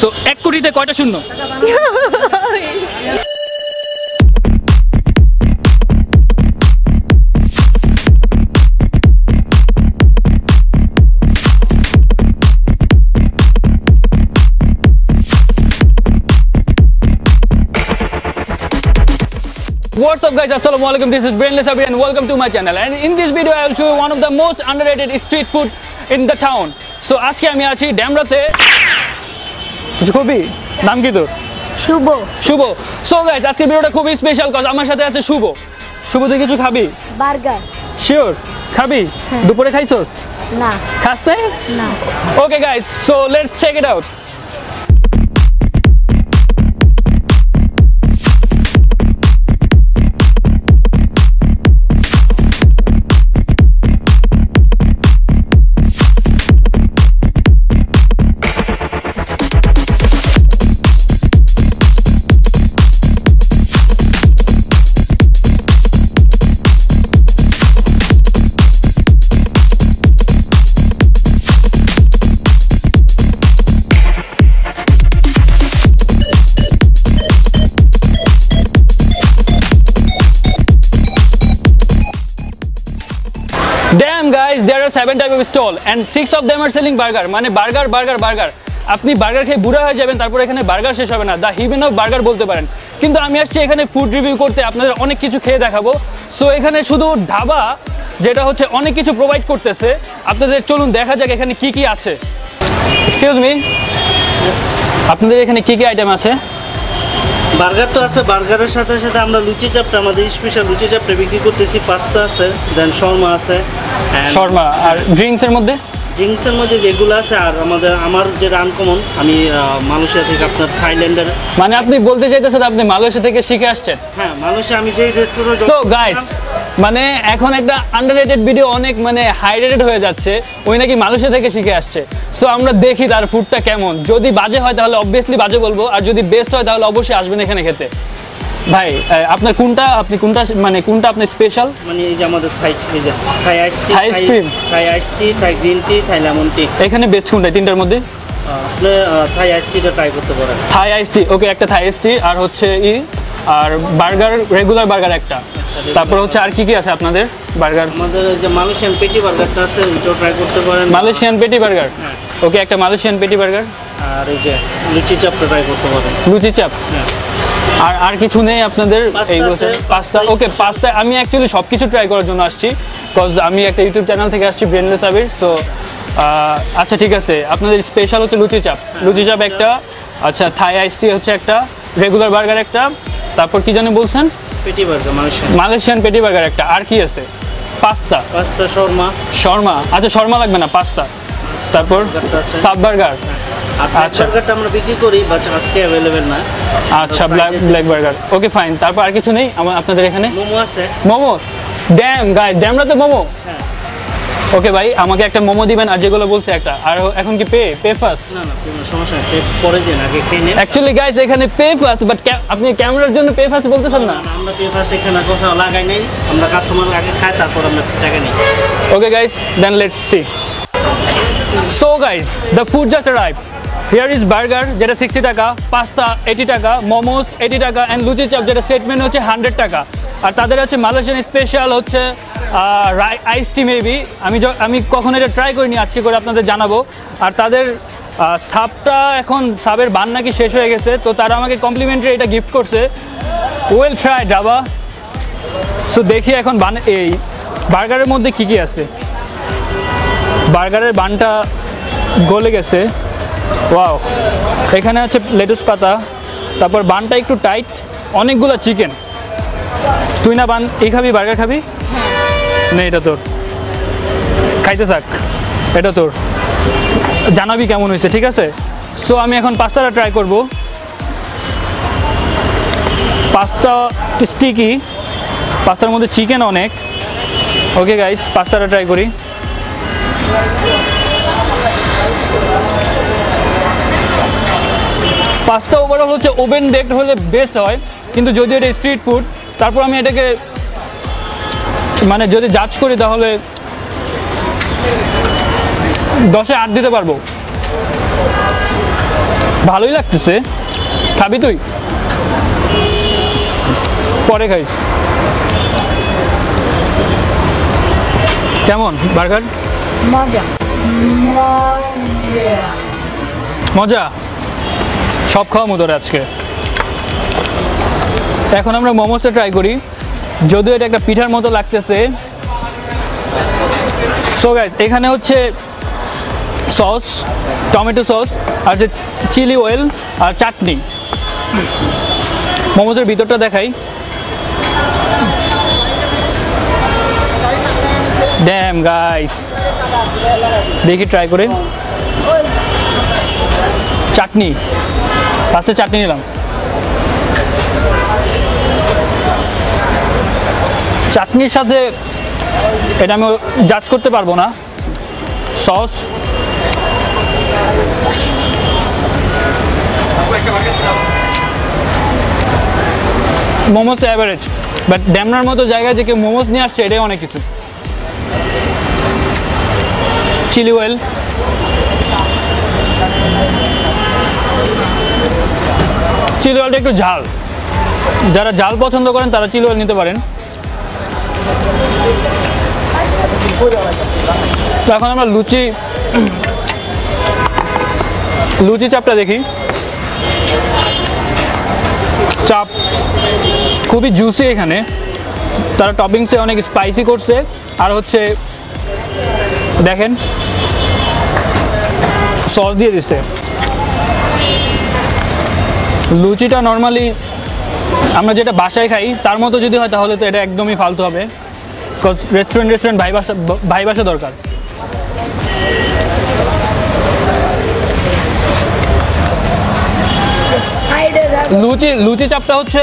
So এক কোটিতে কয়টা শূন্য What's up guys, Assalamu alaikum, this is Brainless Abhi and welcome to my channel and in this video I will show you one of the most underrated street food in the town. So আজকে আমি আছি ড্যামরাতে কিছু কবি নাম কি তোর? শুভ। শুভ। So guys আজকে ভিডিওটা খুবই স্পেশাল কজ আমার সাথে আছে শুভ। শুভ তুই কিছু খাবি? বার্গার। শিওর খাবি? দুপুরে খাইছস? না। খাসতে না। Okay guys so let's check it out there are seven type of stall and six of them are selling burger. মানে বার্গার বার্গার বার্গার আপনি বার্গার খেয়ে বুড়া হয়ে যাবেন, তারপর এখানে বার্গার শেষ হবে না। দ্য হিভেন অফ বার্গার বলতে পারেন। কিন্তু আমি আসছি এখানে ফুড রিভিউ করতে, আপনাদের অনেক কিছু খেয়ে দেখাবো। সো এখানে শুধু ধাবা, যেটা হচ্ছে অনেক কিছু প্রোভাইড করতেছে। আপনাদের চলুন দেখা যাক এখানে কি কি আছে। এক্সকিউজ মি আপনাদের এখানে কি কি আইটেম আছে? বার্গার তো আছে, বার্গারের সাথে সাথে আমরা লুচি চাপটা, আমাদের স্পেশাল লুচি চাপটা বিক্রি করতেছি, পাস্তা আছে দেন শর্মা আছে শর্মা, আর ড্রিঙ্কসের মধ্যে? ড্রিঙ্কসের মধ্যে যেগুলো আছে আর আমাদের আমার যেটা আনকমন আমি মালয়েশিয়া থেকে আপনার থাইল্যান্ডের মানে আপনি বলতে চাইতেছেন আপনি মালয়েশিয়া থেকে শিখে আসছেন? হ্যাঁ মালয়েশিয়া আমি যেই রেস্টুরেন্ট সো গাইস মানে এখন একটা আন্ডাররেটেড ভিডিও অনেক মানে হাই রেটেড হয়ে যাচ্ছে। ওই নাকি মালয়েশিয়া থেকে শিখে আসছে। সো আমরা দেখি তার ফুডটা কেমন। যদি বাজে হয় তাহলে অবভিয়াসলি বাজে বলব আর যদি বেস্ট হয় তাহলে অবশ্যই আসবেন এখানে খেতে। ভাই আপনার কোনটা আপনি কোনটা মানে কোনটা আপনি স্পেশাল মানে এই যে আমাদের থাই এই যে Thai ice tea ice cream? Thai ice tea Thai green tea Thai lemon tea এখানে বেস্ট কোনটা তিনটার মধ্যে? আপনি থাই আইস টিটা ট্রাই করতে পারেন। থাই আইস টি ওকে একটা থাই আইস টি আর হচ্ছে ই আর বার্গার রেগুলার বার্গার একটা। তারপর হচ্ছে আর কি কি আছে আপনাদের বার্গার? আমাদের যে মালয়েশিয়ান পেটি বার্গারটা আছে ওইটাও ট্রাই করতে পারেন। Malaysian patty burger? ওকে একটা মালয়েশিয়ান পেটি বার্গার। আর এই যে লুচি চাপটা ট্রাই করতে পারেন। লুচি চাপ? হ্যাঁ। আর আর কিছু নেই আপনাদের এইগুলো পাস্তা। ওকে পাস্তা আমি অ্যাকচুয়ালি সব কিছু ট্রাই করার জন্য আসছি কজ আমি একটা ইউটিউব চ্যানেল থেকে আসছি ব্রেনলেস আবির সো আচ্ছা ঠিক আছে। আপনাদের স্পেশাল হচ্ছে লুচি চাপ। লুচি চাপ একটা আচ্ছা থাই আইস টি হচ্ছে একটা রেগুলার বার্গার একটা তারপর কি জানি বলছেন? Patty burger Malaysian Malaysian patty burger একটা আর কি আছে? পাস্তা। পাস্তা শর্মা। শর্মা আচ্ছা শর্মা লাগবে না পাস্তা। তারপর সাব বার্গার? আচ্ছা। বার্গারটা আমরা বিক্রি করি বাট আজকে অ্যাভেলেবেল না। আচ্ছা black black burger okay fine তারপর আর কিছু নেই? আমার আপনাদের এখানে? মোমো আছে। মোমো? ড্যাম গাই ড্যামরা তো মোমো। হ্যাঁ। ওকে ভাই আমাকে একটা মোমো দিবেন আর যেগুলো বলছে একটা। আর এখন কি পে পে ফার্স্ট না না কোনো সমস্যা নেই। পে- পরে দিন আগে নিন। অ্যাকচুয়ালি গাইস এখানে পে ফার্স্ট বাট আপনি ক্যামেরার জন্য পে ফার্স্ট বলতেছেন না আমরা পে ফার্স্ট এখানে কোথাও লাগাই নাই। আমরা কাস্টমার আগে খাই তারপর আমরা টাকা নিই। Okay guys then let's see so guys the food just arrive here is burger যেটা সিক্সটি টাকা পাস্তা এইটি টাকা মোমোস এইটি টাকা অ্যান্ড লুচি চাপ যেটা সেট হচ্ছে হান্ড্রেড টাকা। আর তাদের আছে মালয়েশিয়ান স্পেশাল হচ্ছে আইস টি মেবি আমি আমি কখনো এটা ট্রাই করিনি, আজকে করে আপনাদের জানাব। আর তাদের সাবটা এখন সাবের বান নাকি শেষ হয়ে গেছে, তো তারা আমাকে কমপ্লিমেন্টারি এটা গিফট করছে। ওয়েল ট্রাই ডাবা সো দেখি এখন বান এই বার্গারের মধ্যে কি কি আছে? বার্গারের বানটা গলে গেছে। ওয়াও। এখানে আছে লেটুস পাতা। তারপর বানটা একটু টাইট। অনেকগুলো চিকেন। তুই না বান এই খাবি বার্গার খাবি? নে এটা তোর। খাইতে থাক। এটা তোর। জানাবি কেমন হয়েছে ঠিক আছে? সো আমি এখন পাস্তাটা ট্রাই করব। পাস্তা স্টিকি পাস্তার মধ্যে চিকেন অনেক। ওকে গাইস পাস্তাটা ট্রাই করি। পাস্তা ওভারঅল হচ্ছে ওভেন বেকড হলে বেস্ট হয়, কিন্তু যদি এটা স্ট্রিট ফুড তারপর আমি এটাকে মানে যদি জাজ করি তাহলে দশে আট দিতে পারব। ভালোই লাগতেছে। খাবি তুই? পরে খাইস। কেমন, বার্গার? মজা। সব খাওয়া মতো আজকে। এখন আমরা মোমোসটা ট্রাই করি। যদিও এটা একটা পিঠার মতো লাগতেছে। সো গাইজ এখানে হচ্ছে সস টমেটো সস আর যে চিলি অয়েল আর চাটনি। মোমোসের ভিতরটা দেখাই। ড্যাম গাইস দেখি ট্রাই করে। চাটনি। ফার্স্টে চাটনি নিলাম। চাটনির সাথে এটা আমি জাজ করতে পারব না। সস মোমোসটা অ্যাভারেজ বাট ড্যামনার মতো জায়গায় যে কেউ মোমোস নিয়ে আসছে, এটাই অনেক কিছু। চিলি অয়েল চিলি অয়েলটা একটু ঝাল। যারা ঝাল পছন্দ করেন, তারা চিলি অয়েল নিতে পারেন। তো এখন আমরা লুচি লুচি চাপটা দেখি। চাপ খুবই জুসি এখানে। তারা টপিংসে অনেক স্পাইসি করছে। আর হচ্ছে দেখেন। সস দিয়ে দিচ্ছে লুচিটা নর্মালি আমরা যেটা বাসায় খাই, তার মতো যদি হয় তাহলে তো এটা একদমই ফালতু হবে। বিকজ রেস্টুরেন্ট রেস্টুরেন্ট ভাই বাসা ভাই বাসা দরকার। লুচি লুচি চাপটা হচ্ছে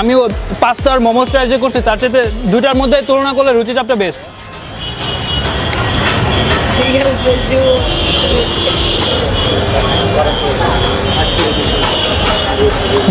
আমি ও পাস্তার মোমোস ট্রাই যে করছি, তার সাথে দুইটার মধ্যে তুলনা করলে লুচি চাপটা বেস্ট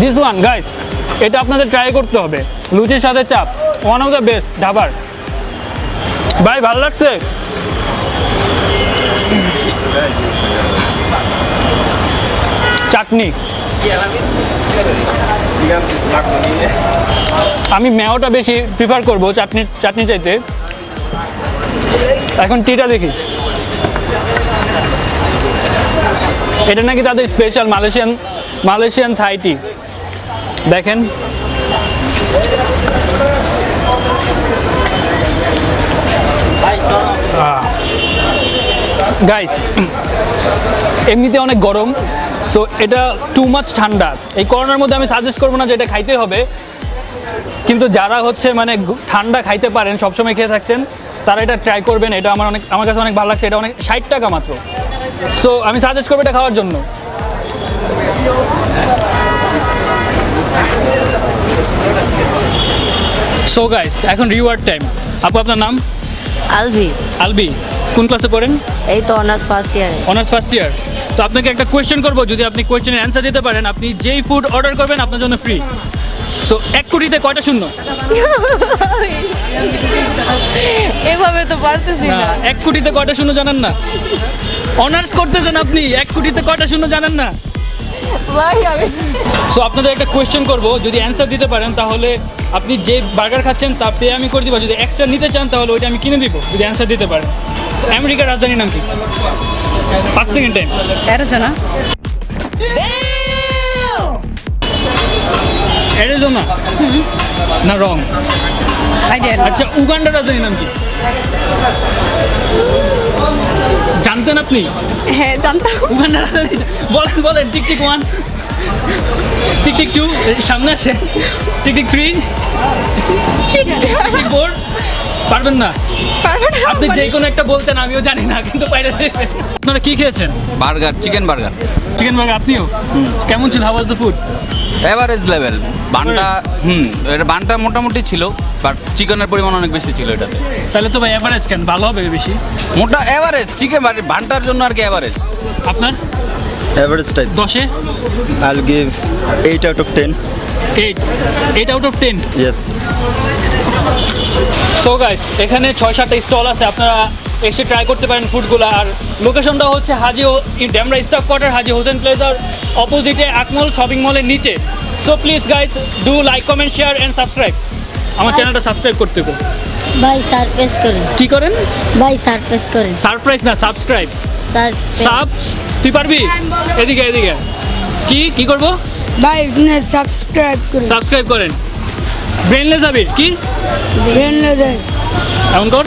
দিস ওয়ান গাইস এটা আপনাদের ট্রাই করতে হবে। লুচির সাথে চাপ ওয়ান অফ দ্য বেস্ট ঢাবার ভাই, ভালো লাগছে? চাটনি। আমি মেওটা বেশি প্রিফার করব চাটনি চাটনি চাইতে। এখন টিটা দেখি। এটা নাকি তাদের special Malaysian Malaysian Thai tea দেখেন। গাইস এমনিতে অনেক গরম সো এটা টু মাচ ঠান্ডা। এই করোনার মধ্যে আমি সাজেস্ট করব না যে এটা খাইতে হবে, কিন্তু যারা হচ্ছে মানে ঠান্ডা খাইতে পারেন, সবসময় খেয়ে থাকছেন, তারা এটা ট্রাই করবেন। এটা আমার অনেক আমার কাছে অনেক ভালো লাগছে। এটা অনেক ষাট টাকা মাত্র। সো আমি সাজেস্ট করব এটা খাওয়ার জন্য। সো গাইস এখন রিওয়ার্ড টাইম আপু আপনার নাম? আলভি। আলবি কোন ক্লাসে পড়েন? এই তো honours first year honours first year তো আপনাকে একটা কোয়েশ্চেন করব যদি আপনি কোয়েশ্চেনের অ্যান্সার দিতে পারেন আপনি যেই ফুড অর্ডার করবেন আপনার জন্য ফ্রি সো এক কোটিতে কয়টা শূন্য? এভাবে তো পারতেছি না, এক কোটিতে কয়টা শূন্য জানেন না? অনার্স করতেছেন আপনি এক কোটিতে কয়টা শূন্য জানেন না? সো আপনাদের একটা কোয়েশ্চেন করব যদি অ্যান্সার দিতে পারেন তাহলে আপনি যে বার্গার খাচ্ছেন তা পে আমি করে দিব। যদি এক্সট্রা নিতে চান তাহলে ওইটা আমি কিনে দিব যদি অ্যান্সার দিতে পারেন। আমেরিকার রাজধানীর নাম কি? পাঁচ সেকেন্ড টাইম অ্যারিজোনা অ্যারিজোনা না রং আচ্ছা উগান্ডার রাজধানীর নাম কি? জানতেন আপনি? হ্যাঁ জানতাম। উগান্ডার রাজধানী। বলেন বলেন tick tick one tick tick two সামনে আসে tick tick three tick tick four পারবেন না। আপনি যে কোনো একটা বলতেন আমিও জানি না কিন্তু বাইরে আপনারা কি খেয়েছেন? Burger chicken burger. Chicken burger আপনিও? কেমন ছিল? How's the food average level বানটা হুম এটা বানটা মোটামুটি ছিল বাট চিকেনের পরিমাণ অনেক বেশি ছিল এটাতে। তাহলে তো ভাই অ্যাভারেজ কেন? ভালো হবে বেশি? মোটা এভারেজ চিকেন বানটার জন্য আর কি এভারেজ আপনার? Type. দশে? I'll give 8 out of 10. Eight eight out of ten Yes. So guys এখানে ছয় সাতটা স্টল আছে আপনারা এসে ট্রাই করতে পারেন ফুডগুলো আর লোকেশনটা হচ্ছে হাজি ও- ড্যামরা staff quarter Haji Hossain pleasure অপোজিটে আকমল শপিং মলের নিচে। So please guys do like comment share and subscribe আমার চ্যানেলটা সাবস্ক্রাইব করতে হবে। ভাই সারপ্রাইজ করেন। কি করেন? ভাই সারপ্রাইজ করেন। সারপ্রাইজ না সাবস্ক্রাইব স্যার সাব তুই পারবি? এদিকে এদিকে। কি কি করব? ভাই সাবস্ক্রাইব করুন। সাবস্ক্রাইব করেন। ব্রেনলেস আবির কি? ব্রেন যায় এমন কর।